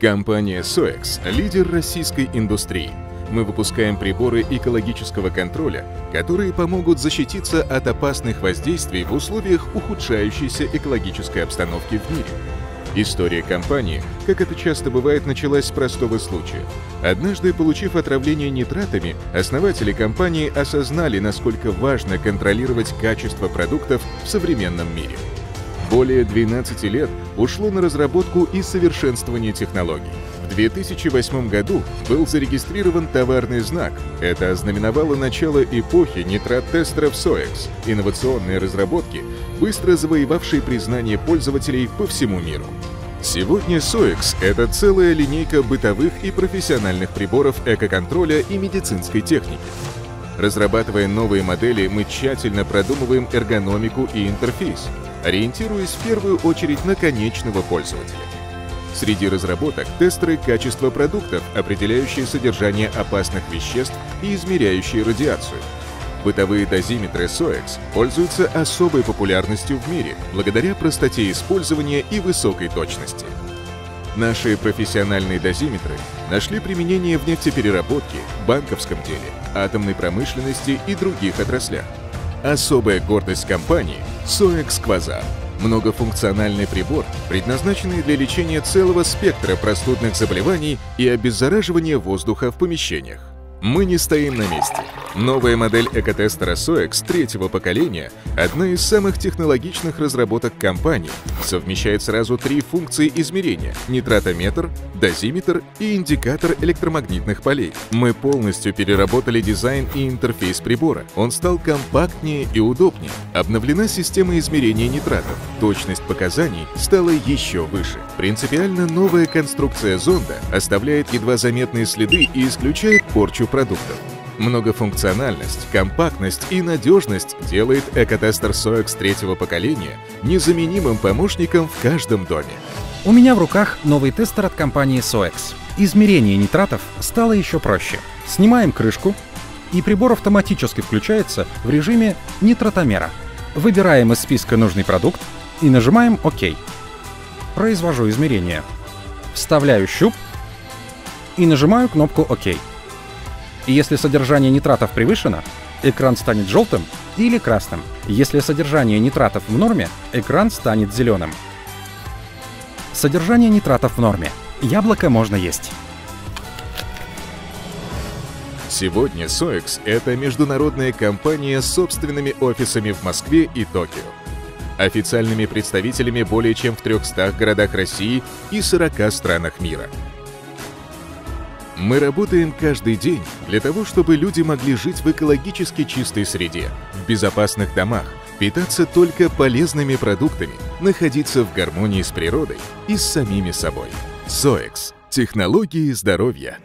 Компания SOEX – лидер российской индустрии. Мы выпускаем приборы экологического контроля, которые помогут защититься от опасных воздействий в условиях ухудшающейся экологической обстановки в мире. История компании, как это часто бывает, началась с простого случая. Однажды, получив отравление нитратами, основатели компании осознали, насколько важно контролировать качество продуктов в современном мире. Более 12 лет ушло на разработку и совершенствование технологий. В 2008 году был зарегистрирован товарный знак. Это ознаменовало начало эпохи нитрат-тестеров SOEX, инновационные разработки, быстро завоевавшие признание пользователей по всему миру. Сегодня SOEX — это целая линейка бытовых и профессиональных приборов экоконтроля и медицинской техники. Разрабатывая новые модели, мы тщательно продумываем эргономику и интерфейс, ориентируясь в первую очередь на конечного пользователя. Среди разработок тестеры качества продуктов, определяющие содержание опасных веществ и измеряющие радиацию. Бытовые дозиметры SOEX пользуются особой популярностью в мире благодаря простоте использования и высокой точности. Наши профессиональные дозиметры нашли применение в нефтепереработке, банковском деле, атомной промышленности и других отраслях. Особая гордость компании – SOEX Quasar – многофункциональный прибор, предназначенный для лечения целого спектра простудных заболеваний и обеззараживания воздуха в помещениях. Мы не стоим на месте. Новая модель экотестера SOEX третьего поколения – одна из самых технологичных разработок компании. Совмещает сразу три функции измерения – нитратометр, дозиметр и индикатор электромагнитных полей. Мы полностью переработали дизайн и интерфейс прибора. Он стал компактнее и удобнее. Обновлена система измерения нитратов. Точность показаний стала еще выше. Принципиально новая конструкция зонда оставляет едва заметные следы и исключает порчу продуктов. Многофункциональность, компактность и надежность делает экотестер SOEX третьего поколения незаменимым помощником в каждом доме. У меня в руках новый тестер от компании SOEX. Измерение нитратов стало еще проще. Снимаем крышку, и прибор автоматически включается в режиме нитратомера. Выбираем из списка нужный продукт и нажимаем ОК. Произвожу измерение. Вставляю щуп и нажимаю кнопку ОК. И если содержание нитратов превышено, экран станет желтым или красным. Если содержание нитратов в норме, экран станет зеленым. Содержание нитратов в норме. Яблоко можно есть. Сегодня SOEX — это международная компания с собственными офисами в Москве и Токио. Официальными представителями более чем в 300 городах России и 40 странах мира — мы работаем каждый день для того, чтобы люди могли жить в экологически чистой среде, в безопасных домах, питаться только полезными продуктами, находиться в гармонии с природой и с самими собой. СОЭКС. Технологии здоровья.